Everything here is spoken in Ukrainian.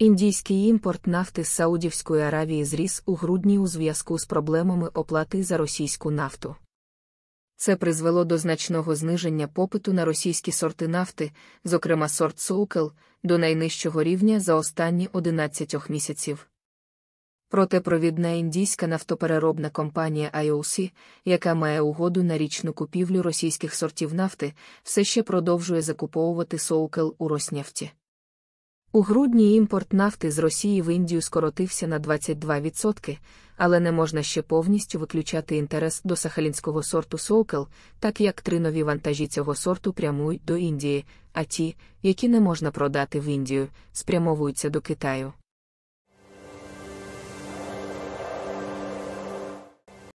Індійський імпорт нафти з Саудівської Аравії зріс у грудні у зв'язку з проблемами оплати за російську нафту. Це призвело до значного зниження попиту на російські сорти нафти, зокрема сорт Соукел, до найнижчого рівня за останні 11 місяців. Проте провідна індійська нафтопереробна компанія IOC, яка має угоду на річну купівлю російських сортів нафти, все ще продовжує закуповувати Соукел у Роснефті. У грудні імпорт нафти з Росії в Індію скоротився на 22%, але не можна ще повністю виключати інтерес до сахалінського сорту Соукел, так як три нові вантажі цього сорту прямують до Індії, а ті, які не можна продати в Індію, спрямовуються до Китаю.